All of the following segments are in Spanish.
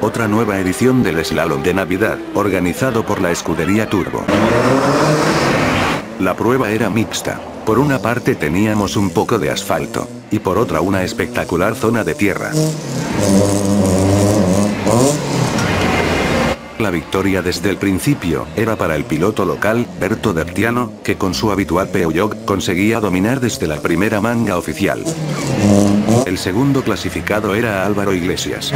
Otra nueva edición del slalom de Navidad, organizado por la escudería Turbo. La prueba era mixta. Por una parte teníamos un poco de asfalto, y por otra una espectacular zona de tierra. La victoria desde el principio era para el piloto local, Berto Dertiano, que con su habitual Peugeot conseguía dominar desde la primera manga oficial. El segundo clasificado era Álvaro Iglesias.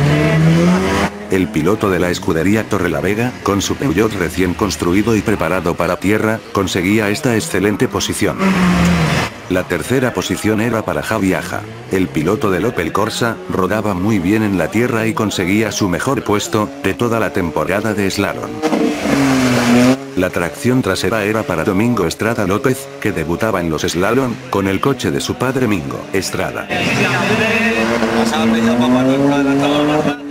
El piloto de la escudería Torrelavega, con su Peugeot recién construido y preparado para tierra, conseguía esta excelente posición. La tercera posición era para Javi Aja. El piloto del Opel Corsa, rodaba muy bien en la tierra y conseguía su mejor puesto, de toda la temporada de slalom. La tracción trasera era para Domingo Estrada López, que debutaba en los slalom, con el coche de su padre Mingo Estrada.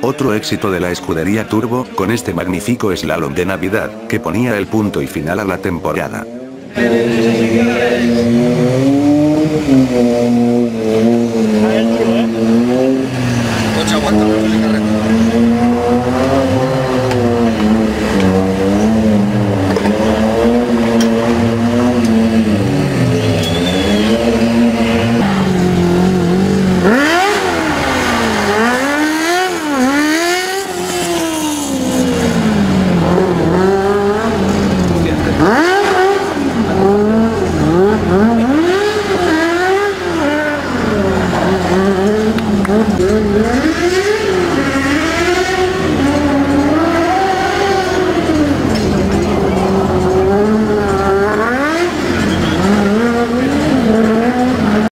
Otro éxito de la escudería Turbo, con este magnífico slalom de Navidad, que ponía el punto y final a la temporada. Música